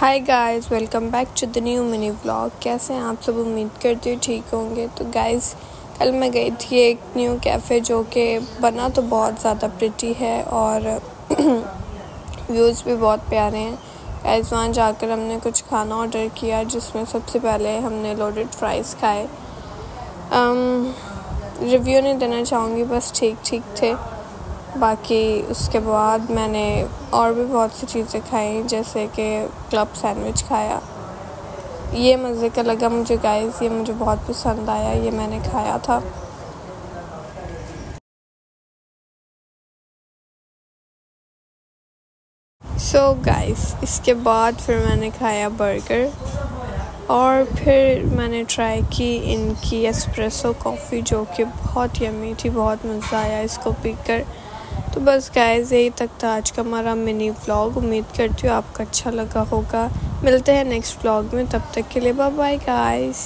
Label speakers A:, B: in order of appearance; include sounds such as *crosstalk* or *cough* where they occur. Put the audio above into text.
A: Hi guys welcome back to the new mini blog कैसे हैं आप सब? उम्मीद करती हूँ ठीक होंगे। तो गाइस कल मैं गई थी एक न्यू कैफ़े जो कि बना तो बहुत ज़्यादा प्रिटी है और *clears throat* व्यूज़ भी बहुत प्यारे हैं। गाइस वहाँ जाकर हमने कुछ खाना ऑर्डर किया जिसमें सबसे पहले हमने लोडेड फ्राइज़ खाए। रिव्यू um, नहीं देना चाहूँगी बस ठीक ठीक थे। बाकी उसके बाद मैंने और भी बहुत सी चीज़ें खाई, जैसे कि क्लब सैंडविच खाया। ये मज़े का लगा मुझे गाइस ये मुझे बहुत पसंद आया, ये मैंने खाया था। सो so गाइस इसके बाद फिर मैंने खाया बर्गर और फिर मैंने ट्राई की इनकी एस्प्रेसो कॉफ़ी जो कि बहुत यमी थी, बहुत मज़ा आया इसको पीकर। तो बस गाइस यही तक था आज का हमारा मिनी व्लॉग उम्मीद करती हूँ आपका अच्छा लगा होगा। मिलते हैं नेक्स्ट व्लॉग में। तब तक के लिए बाय बाय गाइस